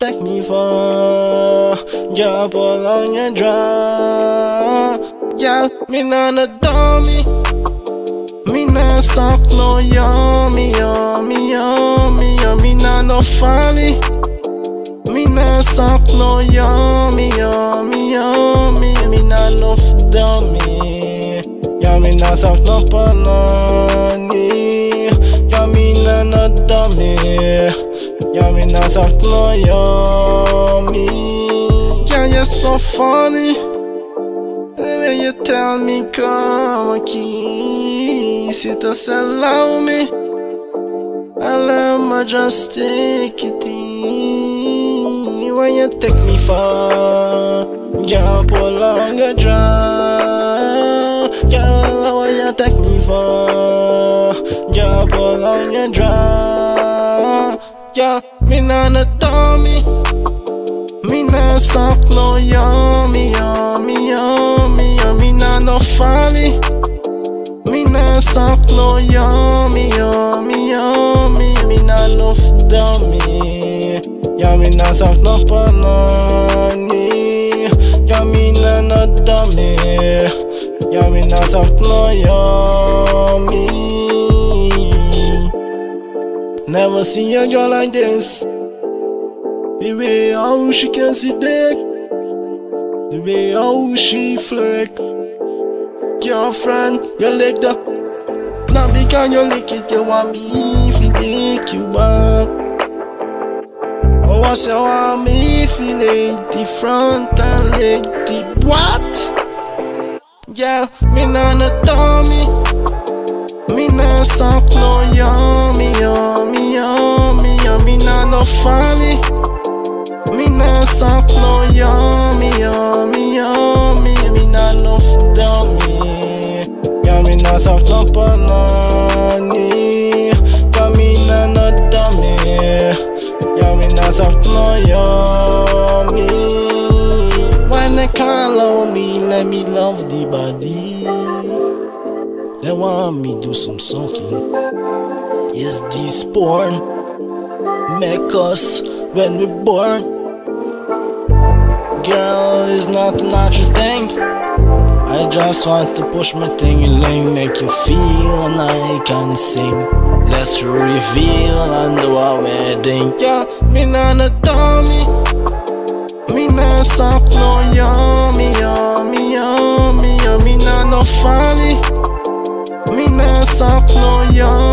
take me for Jump along your draw Yeah, me not a dummy. Me not suck no yummy, yummy, yummy, yummy. Not no funny. Me not suck no yummy, yummy, yummy. Me not no dummy. Yeah, me not suck no panani Yeah, no yummy Yeah, you're so funny. The way you tell me come aqui Se tu allow me. I'll just take it in When you take me far Jump along a drive Yeah, when you take me far Jump along a drive Yeah, me not a dummy Me not suck no yummy, yummy, yummy, yummy, not no funny. Me not suck no yummy, yummy, yummy, me not no dummy. Me not suck no panani. Me not no dummy. Me not suck no yummy. Never seen a girl like this. The way how she can see dick The way how she flick Girlfriend, you lick the Not because you lick it, you want me if you lick you back. Oh, what's you want me if you lick the front and lick the what? Yeah, me not a dummy Me not suck no yummy, yummy, funny. Me not suck no yummy, yummy, yummy. Me not no dummy. Yeah, me not suck no panani Yeah, me not no dummy. Yeah, me not suck no yummy. When they can't love me, let me love the body. They want me do some sucking. Is this porn? Make us when we born Girl, it's not a natural thing. I just want to push my thing in lane, make you feel and I can sing. Let's reveal and do a wedding. Yeah, me not a dummy. Me not suck no yummy, yummy, yummy, yummy, not no funny. Me not suck no yummy,